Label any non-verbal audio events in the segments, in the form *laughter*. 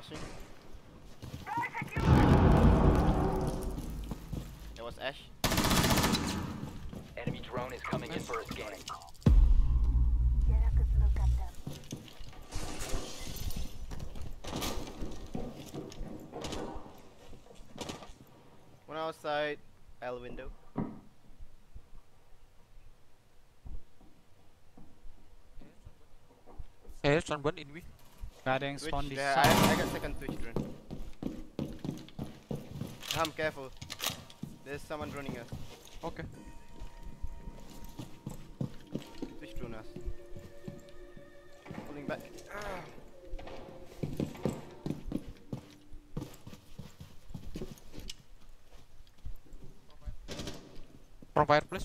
Flashing. It was Ash. Enemy drone is coming in for a scan. Get a good look at them. One outside, L window. Eh, sunburn in we. Gak ada yang Twitch, spawn di there, side. I, I got second Twitch drone. Ham, careful. There's someone running us. Oke. Twitch drone us. Pulling back. Ah. From fireplace,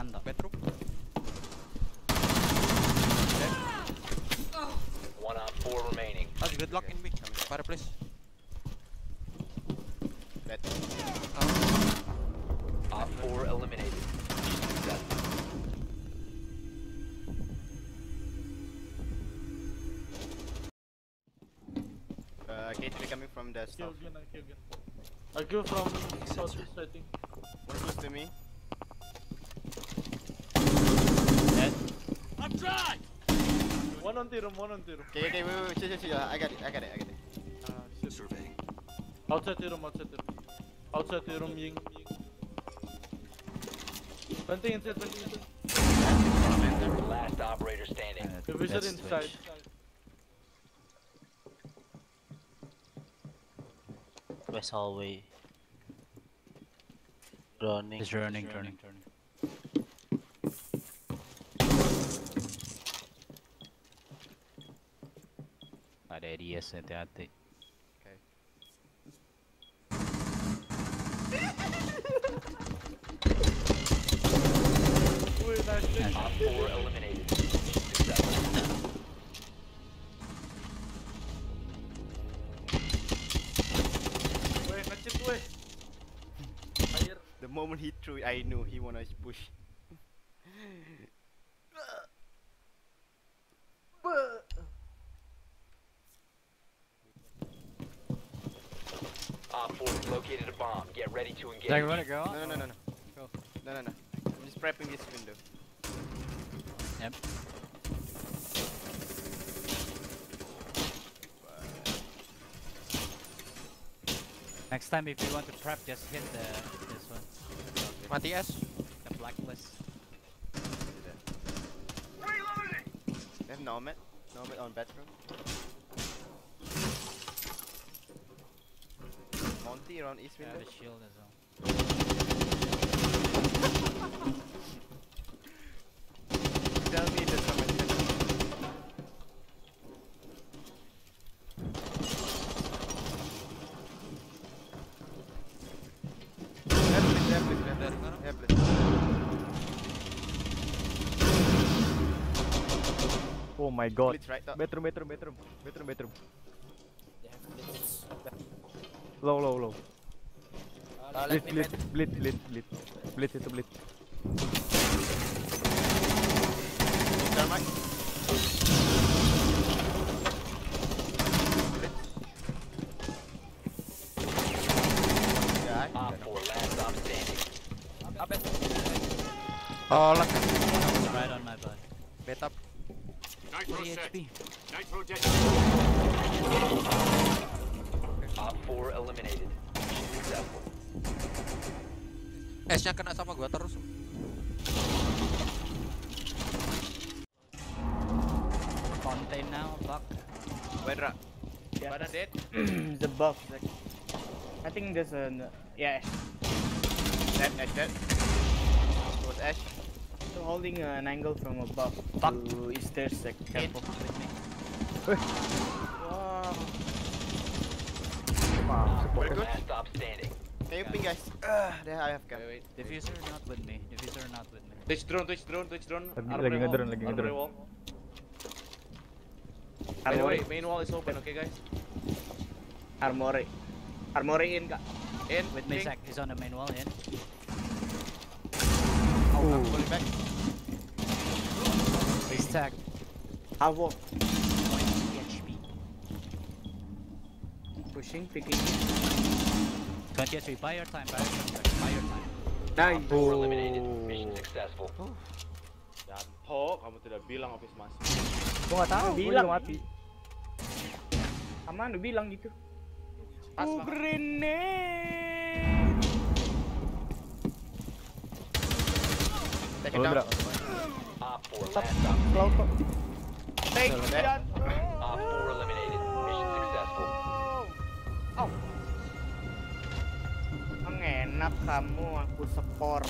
Ya kanan toh. One on four remaining. Ah, gridlock in me. Fireplace. Dead. Op four eliminated. Successful. Uh, gateway coming from the Kill south. again, I kill again. I kill from southeast, I think. One close to me. One on the room, one on the room. Okay, okay, wait, wait, wait, chill, chill, chill. I got it, I got it, I got it. Ah, shit. Surveying. Outside the room, outside the room. Outside room, Ying. Planting inside, planting inside. Last operator standing. Uh, that's inside. Twitch. West hallway. Running. He's running, turning, ADS hati-hati. Okay. The moment he threw it, I knew he wanna push. Op four has located a bomb. Get ready to engage. Zach, wanna go? No, no, no, no, no. Go. No, no, no. I'm just prepping this window. Yep. Next time if you want to prep, just hit the this one. Mati S. The blacklist. Reloading! They have Nomad. Nomad on bedroom. Monty around east Yeah, the shield as well. *laughs* Tell me the comment. Oh my god. Blitz right top. Bedroom, bedroom, bedroom. Bedroom, bedroom. Low, low, low. Blitz, blitz, blitz, blitz, blitz. Blitz itu blitz. Thermite. Yeah, Op last. Oh, lah. S-nya kena sama gua terus. Contain now, buck. Wedra. Pada dead. The buff. I think there's an yeah. Dead, Ash dead. It was Ash. So holding an angle from above Fuck. to east stairs. Like, careful. with me. Wow. Good. Last stop standing. Can you ping guys? Uh, there I have cam. Wait, wait. Diffuser not with me. Diffuser not with me. Twitch drone, Twitch drone, Twitch drone. Lagi- Armory lagi wall, ngedrone, lagi armory ngedrone. wall. By the Armory, way, main wall is open, okay guys? armory, armory in kak. In, With me, ping. Zach. He's on the main wall. In. Oh, I'm pulling back. He's tagged. Half wall. 20 HP. Pushing, picking. 20 HP. Buy your time. Buy your time. Buy your time. Nice. Four eliminated. Mission successful. Kamu tidak bilang office mas. Gua nggak tahu, bilang. mati. Aman, lu bilang gitu. Pas Oh, grenade. Take it Lu down. Dra. Op 4 Stop. last stop. Slow to. Take Dead. that. Kamu, aku sepor,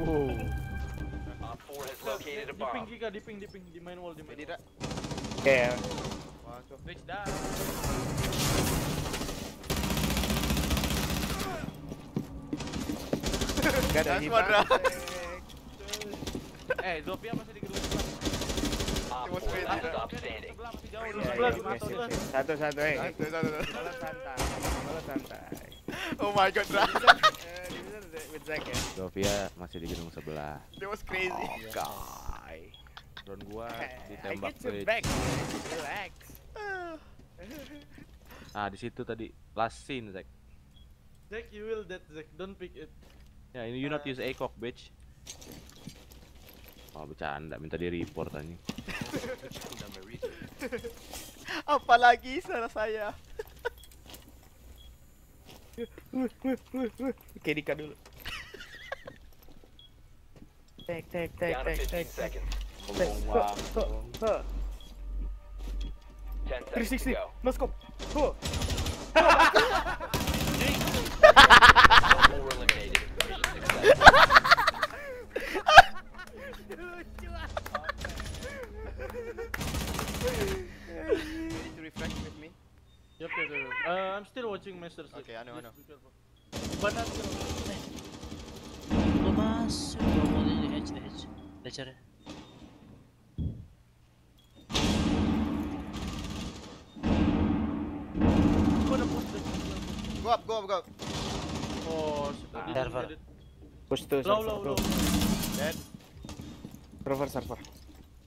Wow. Di main di main wall. Oke. *laughs* Gak ada hibah. Eh, Zofia masih di gedung. Iya, iya, iya, satu satu eh. Santai. Santai. *laughs* Oh my god, Dra. Eh, division with Zack ya. Sofia masih di gedung sebelah. That was crazy. Guy. Drone gua I ditembak Twitch. back. Relax. *laughs* Ah, di situ tadi last scene, Zack. Zack, you will dead, Zack. Don't pick it. Ya, ini you not use ACOG, bitch. Oh, bercanda, minta di report anjing. *laughs* Apalagi salah saya. Oke, Dika dulu. Tek tek tek tek tek tek. Three sixty. *laughs* watching Master Zack. Okay, I know, I know. be careful. Banat ka. Lu masuk, gua mau di hedge, di hedge. Ledger. Gua na push Zack. Go up, go up, go up. Oh, shit. I Server. Push to Low, server low, low. tuh. Dead. Server server.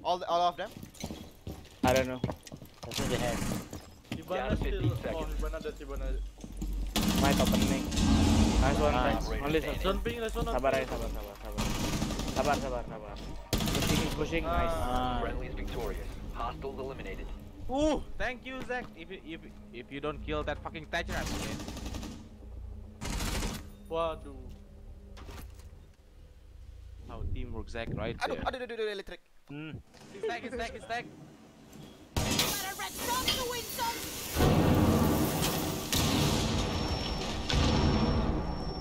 All, the, all of them. Ah, I don't know. Langsung di head. Ibana Down still. Oh, seconds. Ibana dead, Ibana dead. Might opening. Nice one, Nice. nice. Only Standing. Don't ping, let's not. Sabar aja, sabar, sabar, sabar. Sabar, sabar, sabar. Pushing, pushing, nice. Ah. Friendly is victorious. Hostiles eliminated. Ooh, thank you, Zack. If you, if if you don't kill that fucking Thatcher, I'm dead. Waduh. How teamwork, Zack, right Aduh, there. aduh, aduh, aduh, electric. Hmm. It's Zack, it's Zack, it's Zack.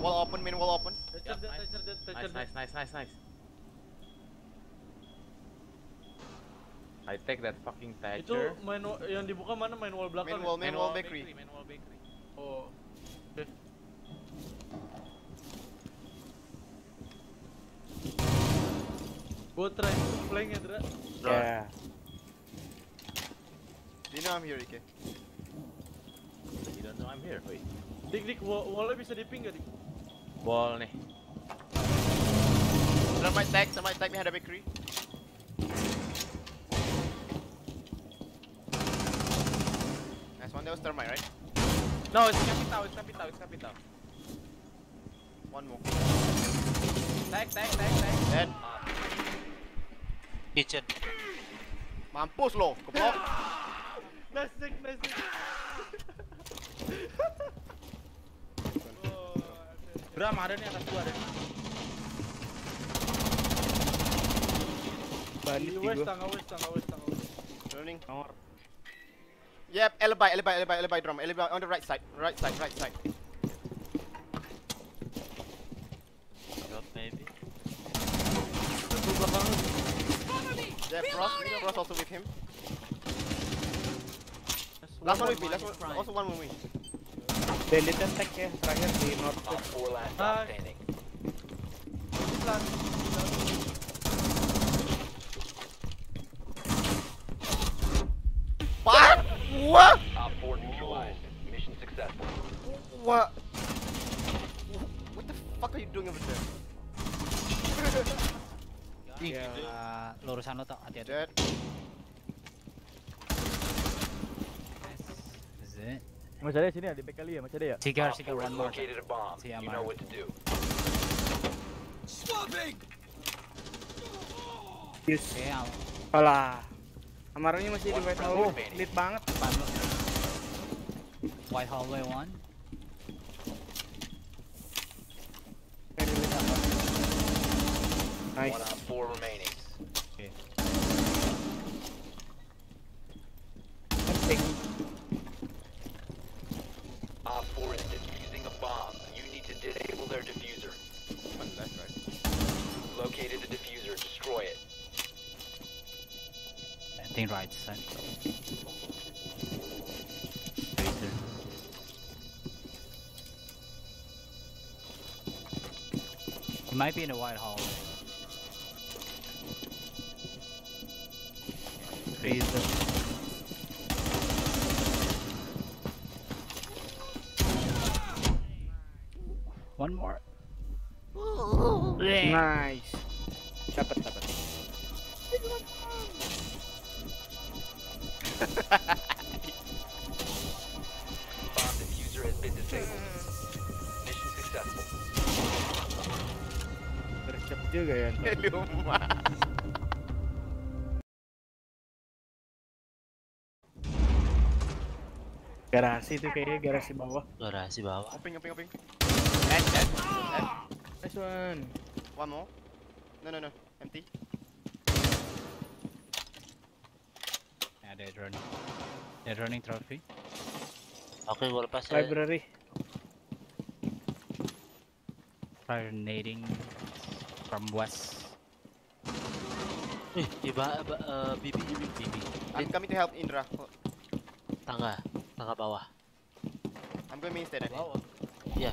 Wall open, main wall open. Thatcher nice. Thatcher dead, Thatcher Nice, nice, nice, nice, nice. I take that fucking Itu main yang dibuka mana main wall belakang? Main wall, main wall bakery. Main wall bakery. Oh. Oke. Gua try flank ya, Dra. Yeah. You know I'm here, Ike. You don't know I'm here. Wait. Dik, dik, wall wallnya bisa diping gak, dik? Ball nih. Some might tag, some might tag behind the bakery. Nice one, that was thermite, right? No, it's capital, it's capital, it's capital. One more. Tag, tag, tag, tag. Dead. Kitchen. Mampus lo, keblok. Nice, dik, nice, dik. Oh, Bram, ada nih atas gua ada nih. Bandit Di di west, tangga west, tangga west, tangga west. Running. Nomor. Yep, alibi, alibi, alibi, alibi drum, alibi on the right side, right side, right side. Drop maybe. Yeah, Frost, Frost also with him. Last one with me, last one, also one with me. Delete attack ya terakhir di north. Op 4 last Ah. standing. What? What? Op 4 neutralized. Mission successful. What? What the fuck are you doing over there? Ya, *laughs* lurusan lo tok hati-hati. Masih ada sini ya di Bekali ya, masih ada ya? Tiga, tiga, one more. You know what to do. Swapping. Yes. Yeah. Alah. Masih di White Hallway. Oh, lead banget. White Hallway one. Nice. Their diffuser. On the left, right. Located the diffuser. Destroy it. I think right side. Razor. He might be in the white hallway. Razor. One more. Nice. Dapat dapat. Bomb diffuser has been disabled. Mission successful. Gercep juga ya. *laughs* Garasi tuh kayaknya garasi bawah. Garasi bawah. Open, open, open. Dead, dead, dead. Nice one. One more. No, no, no. Empty. Yeah, they're running. They're running trophy. Oke, gua lepas ya. Library. Fire nading from west. Ih, di ba, ba eh, bibi, bibi, bibi. I'm coming to help Indra. Tangga, tangga bawah. I'm going main instead. Bawah. Iya,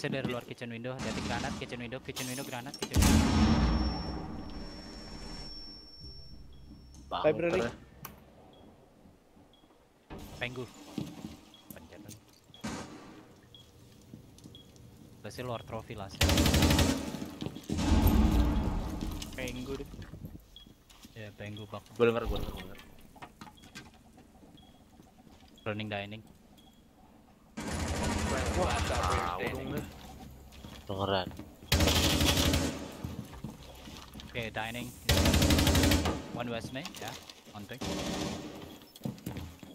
Let's say dari luar kitchen window, hati granat, kitchen window, kitchen window, granat, kitchen window. Library. Penggu. Let's say luar trophy lah. sih. Penggu deh. Ya, penggu bak. Gua denger, gua denger. Running dining. Friendly last operator standing. Dengeran. Okay, dining. One west main, yeah. On thing.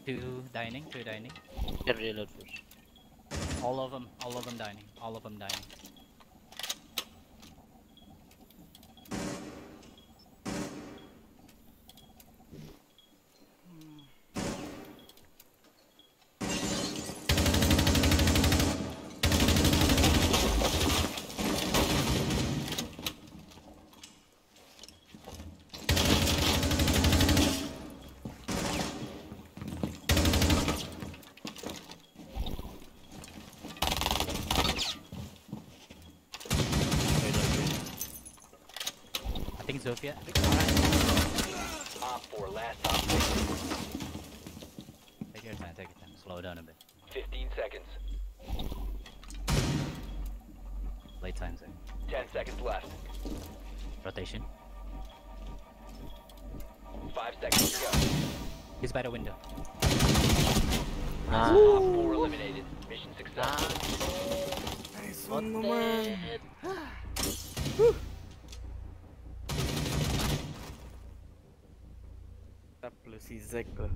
Two dining, two dining. Reload first. All of them, all of them dining, all of them dining. I think Zofia. Op 4 last operator. Take your time, take your time. Slow down a bit. 15 seconds. Late times there. 10 seconds left. Rotation. 5 seconds to go. He's by the window. Nah. Op 4 eliminated. Mission Nah. successful. Motet. Plus si Exactly.